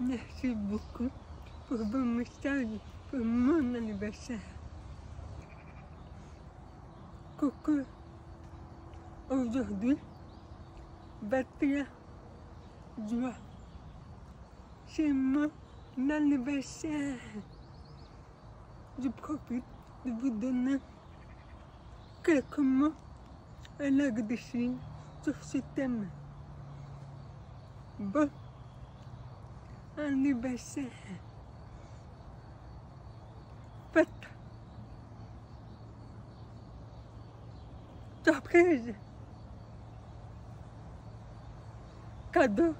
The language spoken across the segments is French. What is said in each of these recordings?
Merci beaucoup pour vos messages pour mon anniversaire. Coucou. Aujourd'hui, 21 juin, c'est mon anniversaire. Je profite de vous donner quelques mots à signes sur ce thème. Bon anniversaire. Fête. Surprise. Cadeau.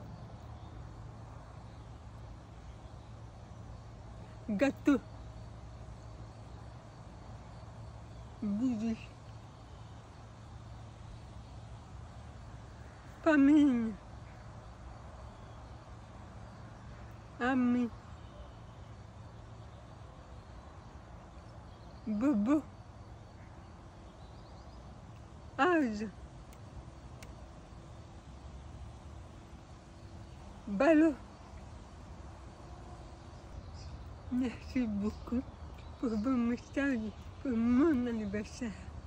Gâteau. Bougie. Famille. Amis. Bobo. Âge. Ballot. Merci beaucoup pour vos messages pour mon anniversaire.